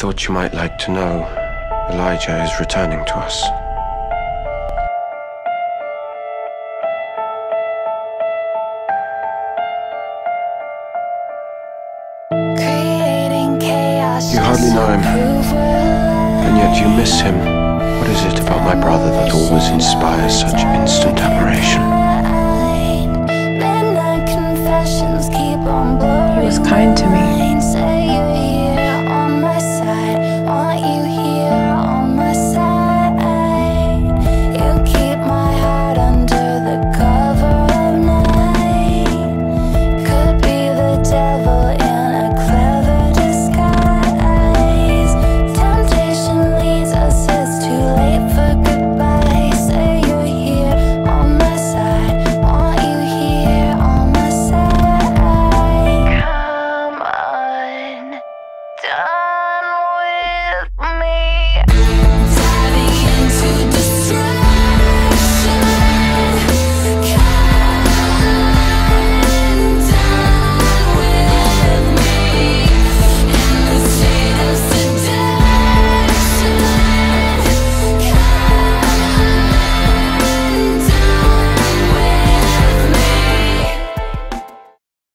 Thought you might like to know Elijah is returning to us. You hardly know him, and yet you miss him. What is it about my brother that always inspires such Ah!